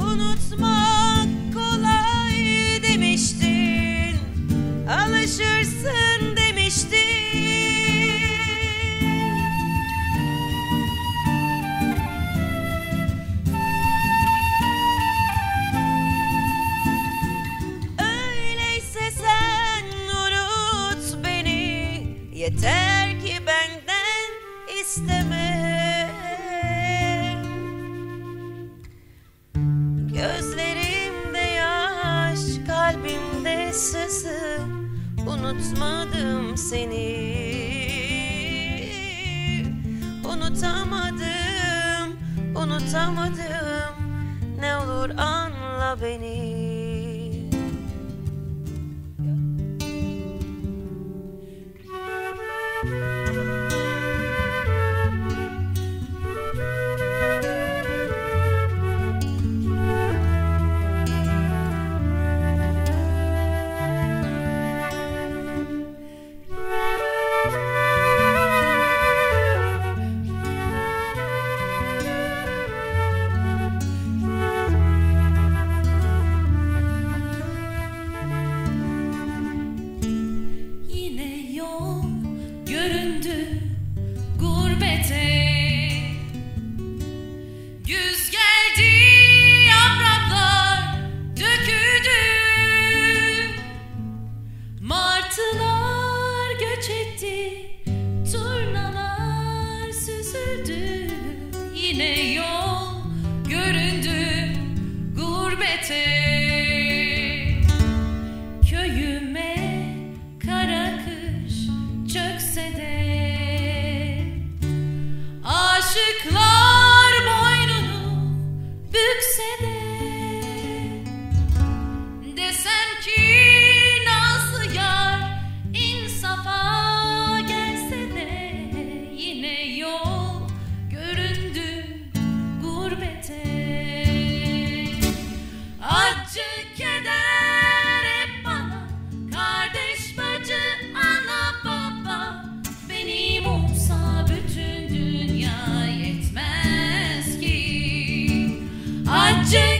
Unutmak kolay demiştin Alışırsın demiştin. Öyleyse sen unut beni Yeter ki benden isteme Gözlerimde yaş, kalbimde sızı. Unutmadım seni. Unutamadım, unutamadım. Ne olur anla beni göründü gurbete. Güz geldi yapraklar döküldü. Martılar göç etti turnalar süzüldü. Yine yol göründü gurbete J.